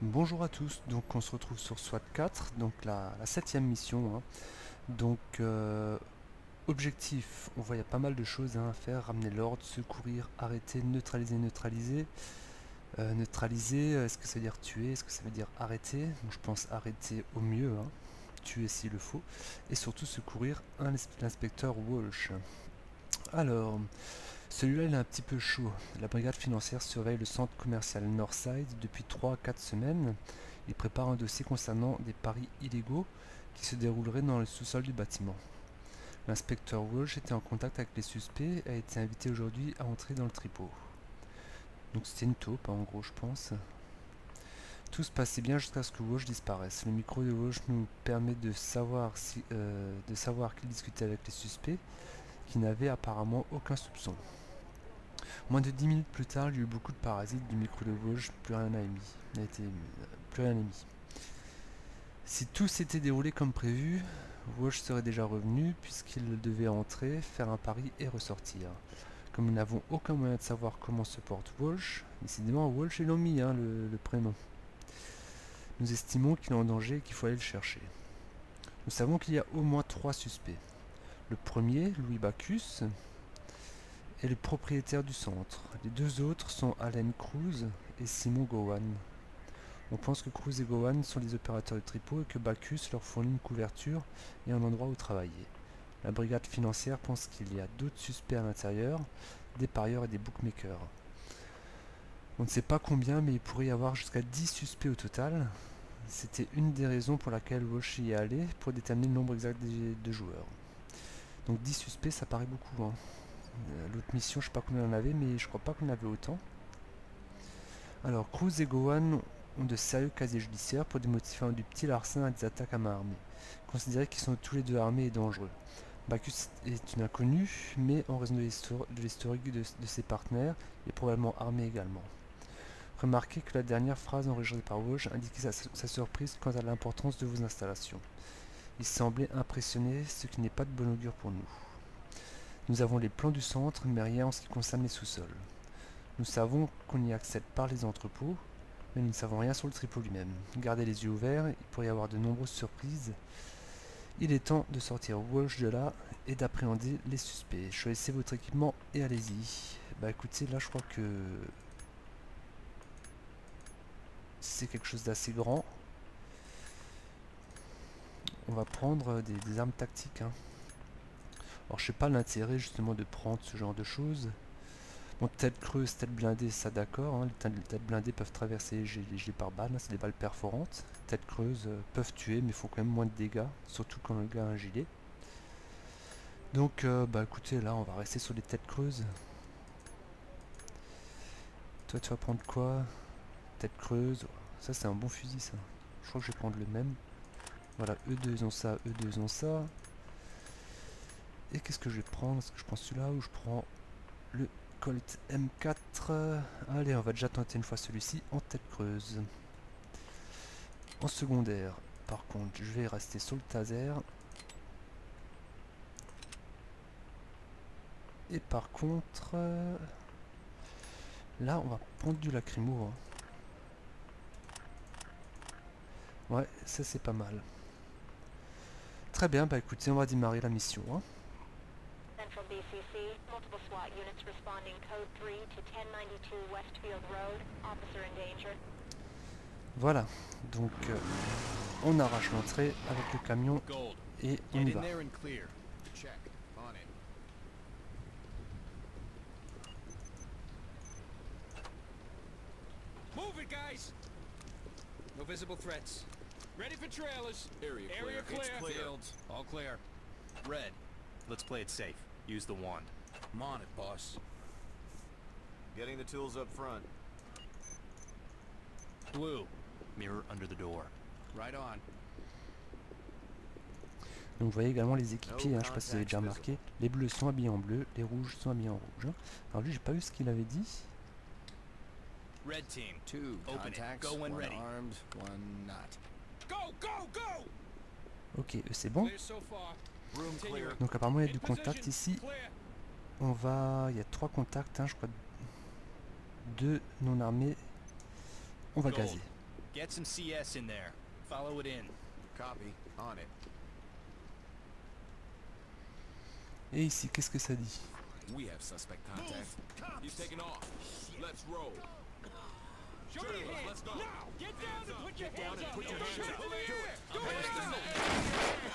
Bonjour à tous, donc on se retrouve sur SWAT 4, donc la, septième mission. hein. Donc euh, objectif, on voit il y a pas mal de choses hein, à faire, ramener l'ordre, secourir, arrêter, neutraliser, neutraliser. Euh, neutraliser, est-ce que ça veut dire tuer, est-ce que ça veut dire arrêter? Je pense arrêter au mieux, hein. tuer s'il le faut. Et surtout secourir l'inspecteur Walsh. Alors, celui-là il est un petit peu chaud. La brigade financière surveille le centre commercial Northside depuis 3 à 4 semaines. Il prépare un dossier concernant des paris illégaux qui se dérouleraient dans le sous-sol du bâtiment. L'inspecteur Walsh était en contact avec les suspects et a été invité aujourd'hui à entrer dans le tripot. Donc c'était une taupe hein, en gros je pense. Tout se passait bien jusqu'à ce que Walsh disparaisse. Le micro de Walsh nous permet de savoir, euh, de savoir qu'il discutait avec les suspects qui n'avaient apparemment aucun soupçon. Moins de 10 minutes plus tard, il y eut beaucoup de parasites du micro de Vosges, plus rien n'a émis. été, plus rien émis. Si tout s'était déroulé comme prévu, Vosges serait déjà revenu puisqu'il devait entrer, faire un pari et ressortir. Comme nous n'avons aucun moyen de savoir comment se porte Walsh, décidément Walsh est l'ami, hein, le, le prénom. Nous estimons qu'il est en danger et qu'il faut aller le chercher. Nous savons qu'il y a au moins trois suspects. Le premier, Louis Bacchus, est le propriétaire du centre. Les deux autres sont Allen Cruz et Simon Gowan. On pense que Cruz et Gowan sont les opérateurs de tripot et que Bacchus leur fournit une couverture et un endroit où travailler. La brigade financière pense qu'il y a d'autres suspects à l'intérieur, des parieurs et des bookmakers. On ne sait pas combien, mais il pourrait y avoir jusqu'à 10 suspects au total. C'était une des raisons pour laquelle Walsh y est allé, pour déterminer le nombre exact de joueurs. Donc 10 suspects, ça paraît beaucoup. Hein. Euh, l'autre mission, je sais pas combien on avait, mais je crois pas qu'on avait autant. Alors, Cruz et Gowan ont de sérieux casiers judiciaires pour des motifs du petit larcin à des attaques à main armée. Considérés qu'ils sont tous les deux armés et dangereux. Bacchus est une inconnue, mais en raison de l'historique de, ses partenaires, il est probablement armé également. Remarquez que la dernière phrase enregistrée par Walsh indiquait sa surprise quant à l'importance de vos installations. Il semblait impressionné, ce qui n'est pas de bon augure pour nous. Nous avons les plans du centre, mais rien en ce qui concerne les sous-sols. Nous savons qu'on y accède par les entrepôts, mais nous ne savons rien sur le tripot lui-même. Gardez les yeux ouverts, il pourrait y avoir de nombreuses surprises. Il est temps de sortir Walsh de là et d'appréhender les suspects. Choisissez votre équipement et allez-y. Bah écoutez, là je crois que c'est quelque chose d'assez grand. On va prendre des, armes tactiques. Hein. Alors je sais pas l'intérêt justement de prendre ce genre de choses. Bon, tête creuse, tête blindée, ça d'accord. Hein. Les têtes blindées peuvent traverser les gilets par balles, hein. c'est des balles perforantes. Tête creuse euh, peuvent tuer, mais font quand même moins de dégâts, surtout quand le gars a un gilet. Donc, euh, bah écoutez, là on va rester sur les têtes creuses. Toi, tu vas prendre quoi? Tête creuse. Ça, c'est un bon fusil, ça. Je crois que je vais prendre le même. Voilà, eux deux ont ça, eux deux ont ça. Et qu'est-ce que je vais prendre? Est-ce que je prends celui-là ou je prends le Colt M4 Allez, on va déjà tenter une fois celui-ci en tête creuse. En secondaire, par contre, je vais rester sur le taser. Et par contre, là, on va prendre du lacrymo. Hein. Ouais, ça c'est pas mal. Très bien, bah écoutez, on va démarrer la mission. Hein. Voilà, donc euh, on arrache l'entrée avec le camion et on y va. Move it, guys! No visible threats. Ready for trailers. Area, Area clear. clear. Fields, all clear. Red, let's play it safe. Use the wand. I'm on it, boss. Getting the tools up front. Blue, mirror under the door. Right on. Donc vous voyez également les équipiers, hein, je sais pas si vous avez déjà remarqué, les bleus sont habillés en bleu, les rouges sont habillés en rouge. Hein. Alors lui j'ai pas vu ce qu'il avait dit. Red team, two Open contacts. Go when ready. armed, one not. Ok, c'est bon. Donc apparemment il y a du contact ici. On va... Il y a trois contacts, hein, je crois. Deux non armés. On va gazer. Get some CS in there. Follow it in. Copy. On it. Et ici, qu'est-ce que ça dit? We have suspect contact. He's taking off. Let's roll. Show me your hands. Let's go. Now, get down and put your hands up. Put your hands up. Go ahead. Go ahead.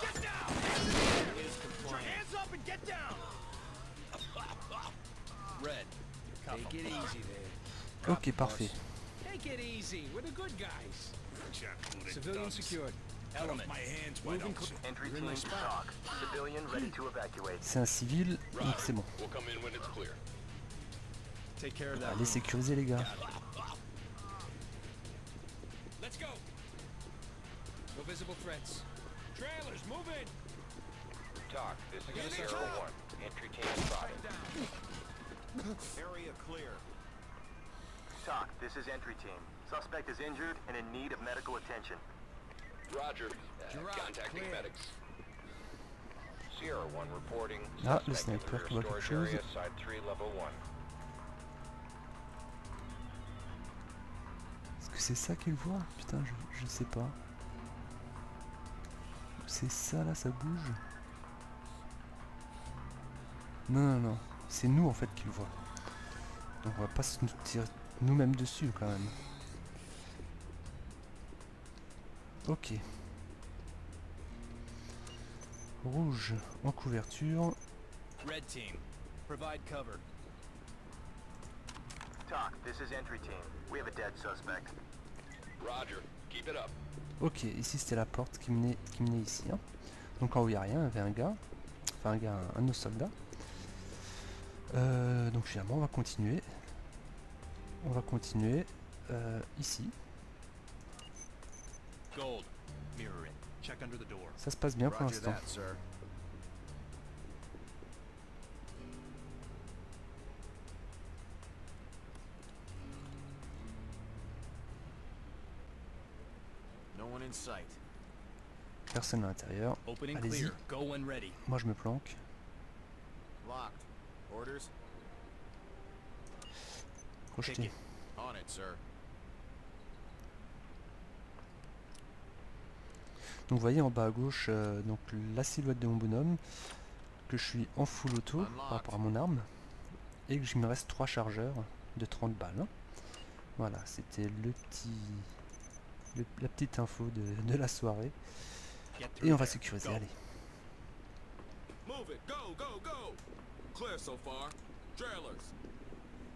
Get down. Put your hands up and get down. Red. Take it easy there. Ok, parfait. Take it easy. We're the good guys. Civilian secured. Element. My hands, Moving don't cl- Entry You're in team my to spot. talk. Civilian ready to evacuate. C'est un civil, donc c'est bon. We'll come in when it's clear. Take care of that. Allez sécuriser les gars. Visible threats. Trailers, move in. Talk. This is search Zero warrant. One. Entry team spotted. Area clear. Talk. This is entry team. Suspect is injured and in need of medical attention. Roger. Uh, Drop, contacting clear. medics. Sierra One reporting. Not listening, Suspect in sniper the qui voit rear quelque storage chose. area, side 3, level 1. Est-ce que c'est ça qu'il voit Putain, je, je sais pas. C'est ça là, ça bouge Non, non, non. C'est nous en fait qu'il voit. Donc on va pas se nous tirer nous-mêmes dessus quand même. Ok. Rouge en couverture. Red team. Provide cover. Talk. This is entry team. We have a dead suspect. Roger. Keep it up. Ok, ici c'était la porte qui menait, qui menait ici. hein. Donc en haut il n'y a rien, il y avait un gars. Enfin un gars, un, un de nos soldats. Euh, donc finalement on va continuer. On va continuer euh, ici. Ça se passe bien pour l'instant. Personne à l'intérieur. Allez-y. Moi je me planque. Projeté. Donc vous voyez en bas à gauche euh, donc la silhouette de mon bonhomme. Que je suis en full auto par rapport à mon arme. Et que je me reste 3 chargeurs de 30 balles. Voilà, c'était le petit. le- la petite info de, de la soirée. Et on va sécuriser, allez. Move it. Go, go, go. Clear so far. Trailers.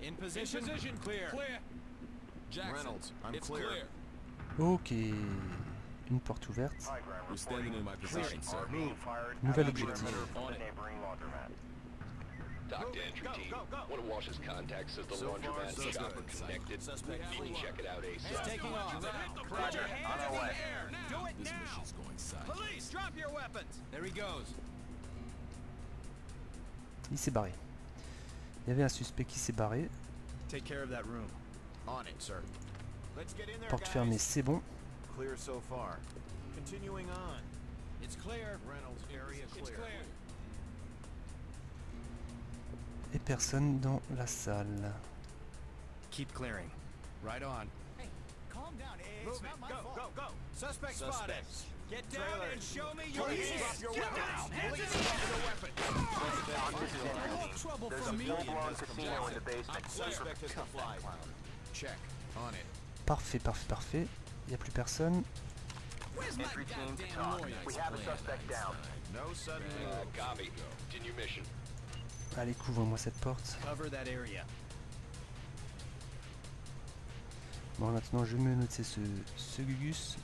In position. In position. Clear. Clear. Jackson. Reynolds, I'm it's clear. clear. Ok. Une porte ouverte. The objectif. To entry Go, team. go, go. One of Walsh's contacts says the So far, laundromat so shopper good. connected? Suspect Need to free. check it out It's ASAP. taking off. Put Roger, your on hands our in way. the air. Do it This now. mission's going south. Police, drop your weapons. There he goes. Il s'est barré. Il y avait un suspect qui s'est barré. Take care of that room. On it, sir. Let's get in there, Porte guys. fermée, c'est bon. Clear so far. Continuing on. It's clear. Reynolds area It's clear. Et personne dans la salle. Keep clearing. Right on. Hey, calm down. It's Move not it. my Go, fault. go, go. Suspect spotted. Suspects. Get down Trailer. and show me your Police, hands. drop your Get weapons. down. Hands in Police, the air. drop your weapons. Talk. This is entry More team. trouble There's for a me. full-blown casino in the basement. Suspect. Check. On it. Parfait, parfait, parfait. Il n'y a plus personne. Where's my Entry team to goddamn talk. lawyer? We have a suspect down. No sudden Uh, moves. copy. Continue mission. Allez, couvre-moi cette porte. Bon, maintenant je vais me noter ce, ce Gugus.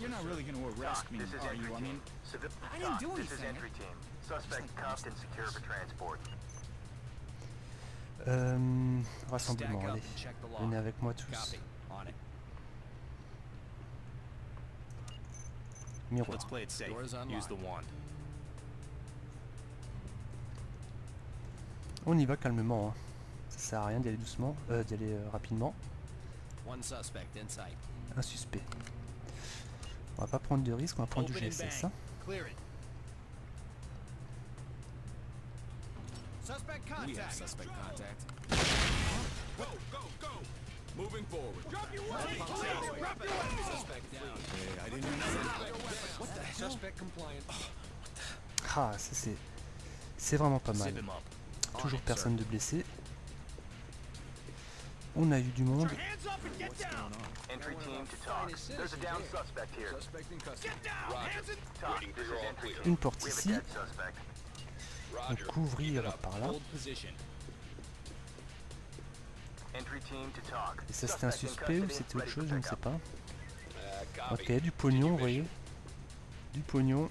You're not really going to arrest me, are you? I mean, I didn't do This is anything. entry team. Suspect cuffed and secure for transport. Euh, rassemblement, allez. Venez avec moi tous. Miroir. Let's play it safe. Use the wand. On y va calmement. hein. Ça sert à rien d'y aller doucement, euh, d'y aller euh, rapidement. Un suspect. On va pas prendre de risque, on va prendre du GSS. hein. Ah, ça c'est... C'est vraiment pas mal. Toujours personne de blessé. On a eu du monde. Une porte ici. Donc couvrir par là. Et ça c'était un Suspect ou c'était autre chose, je ne sais pas. Ok, du pognon, vous voyez. Du pognon.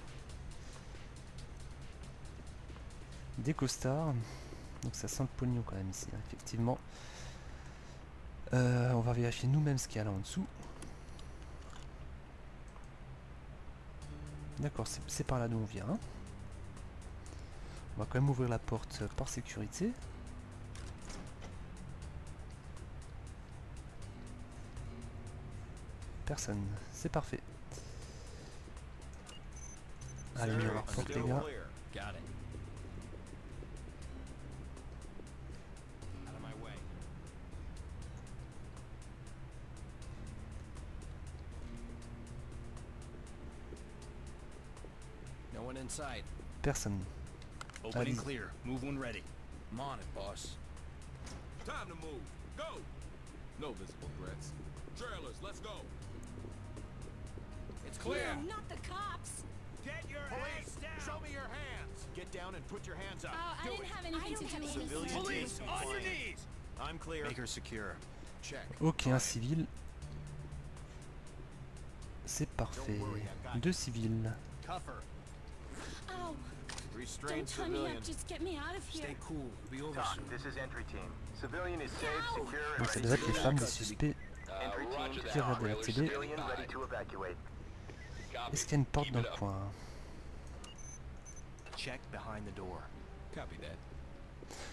Des costards. Donc ça sent le pognon quand même ici, hein, effectivement. Euh, on va vérifier nous-mêmes ce qu'il y a là en dessous. D'accord, c'est par là d'où on vient. hein. On va quand même ouvrir la porte euh, par sécurité. Personne, c'est parfait. Allez, miroir porte les gars. Personne. Opening Allez. clear. Move when ready. I'm on it, boss. Time to move. Go. No visible threats. Trailers, let's go. It's No, clear. not the cops. Get your hands down. Show me your hands. Get down and put your hands up. Oh, I didn't have anything to do with this. Civilian Police, on your knees. I'm clear. Make her secure. Check. Ok, un civil. C'est parfait. Deux civils. Restrain don't tie me civilian. up. Just get me out of here. Stay cool. We'll be over Talk, soon. this is entry team. Civilian is safe, Ow. secure, and Donc ça ready doit to être les evacuate. femmes des suspects Entry team to qui regardent la télé. Civilian ready to evacuate. Est-ce qu'il y a une porte dans le coin Check behind the door. Copy that.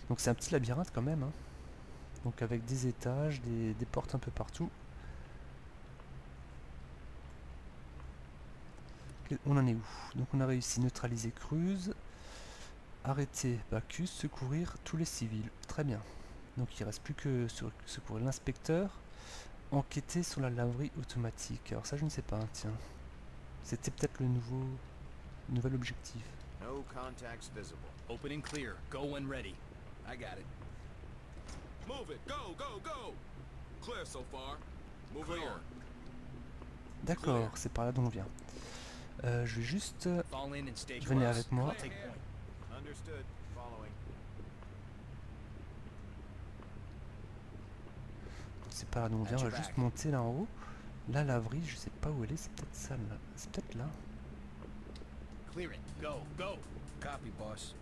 Donc c'est un petit labyrinthe quand même. hein. Donc avec des étages, des, des portes un peu partout. Que- On en est où? Donc on a réussi neutraliser Cruz, arrêter Bacchus, secourir tous les civils. Très bien. Donc il reste plus que secourir l'inspecteur, enquêter sur la laverie automatique. Alors ça je ne sais pas, tiens. C'était peut-être le nouveau nouvel objectif. No contacts visible. Opening clear. Go when ready. I got it. Move it. Go, go, go. Clear so far. Moving Clear. on. D'accord, c'est par là d'où on vient. Euh, je vais juste... euh, Venez avec moi. Understood. Following. C'est pas là d'où on vient, on va juste monter là en haut. Là, la laverie, je sais pas où elle est, c'est peut-être ça là. C'est peut-être là. Clear it. Go. Go. Copy, boss.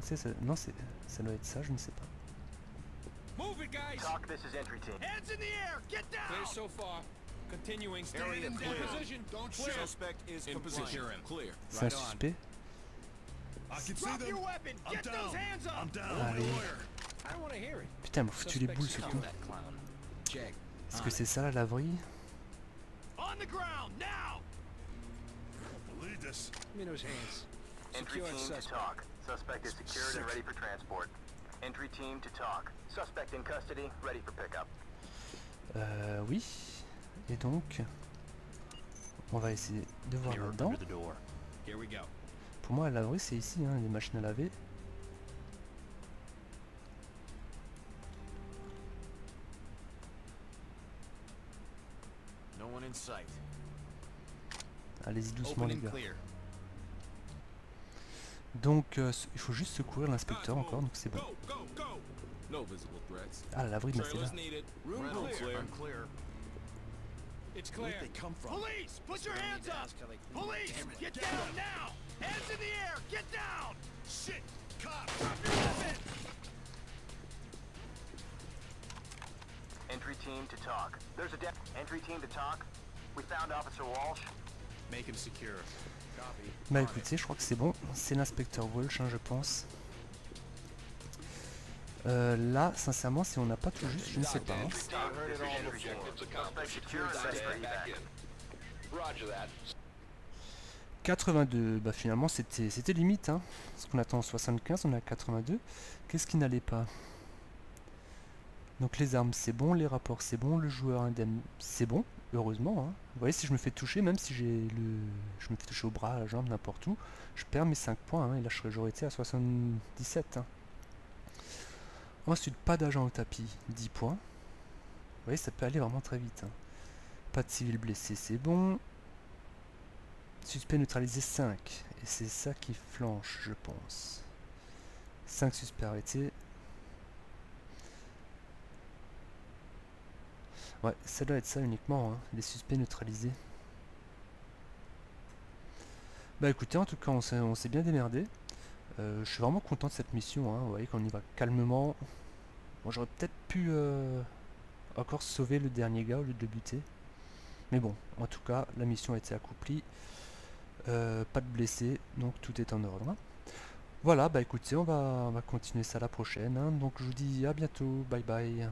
C'est ça- Non, c'est ça doit être ça, je ne sais pas. Move it, guys. Talk, this is entry team. Hands in the air. Get Clear so far. Continuing. Stand Area in clear. position. Don't Clear. shoot. Suspect is In compliant. position. Clear. C'est un Right on. suspect. Allez. I don't want to hear it. Putain, m'a foutu les boules ce. Check. Est-ce que c'est ça la hands. Entry team to talk. Suspect is secured and ready for transport. Entry team to talk. Suspect in custody, ready for pickup. Euh, oui. Et donc, on va essayer de voir là-dedans. Here we go. Pour moi, la laverie, c'est ici, hein, les machines à laver. No one in sight. Allez-y doucement, les gars. Donc, euh, il faut juste secourir l'inspecteur encore, donc c'est bon. Ah, la laverie, bah, c'est là. It's clear. Police, put your hands up. Police, get down now. Hands in the air. Get down. Shit. Cop, drop your weapon. Entry team to talk. There's a de- entry team to talk. We found Officer Walsh. Make him secure. Copy. Bah écoutez, je crois que c'est bon. C'est l'inspecteur Walsh, hein, je pense. Euh, là, sincèrement, si on n'a pas tout juste, je ne sais pas. hein. 82, bah finalement c'était limite. Hein. Parce qu'on attend 75, on est à 82. Qu'est-ce qui n'allait pas? Donc les armes c'est bon, les rapports c'est bon, le joueur indemne c'est bon, heureusement. hein. Vous voyez si je me fais toucher, même si j'ai le. Je me fais toucher au bras, à la jambe, n'importe où, je perds mes 5 points, hein, et là j'aurais été à 77. hein. Ensuite, pas d'agent au tapis, 10 points. Vous voyez, ça peut aller vraiment très vite. Pas de civil blessé, c'est bon. Suspect neutralisé 5. Et c'est ça qui flanche, je pense. 5 suspects arrêtés. Ouais, ça doit être ça uniquement, hein, les suspects neutralisés. Bah écoutez, en tout cas, on s'est bien démerdé. Euh, je suis vraiment content de cette mission, hein, vous voyez qu'on y va calmement. Bon, j'aurais peut-être pu euh, encore sauver le dernier gars au lieu de le buter. Mais bon, en tout cas, la mission a été accomplie. Euh, pas de blessés, donc tout est en ordre. hein. Voilà, bah écoutez, on va, on va continuer ça la prochaine. hein. Donc je vous dis à bientôt, bye bye.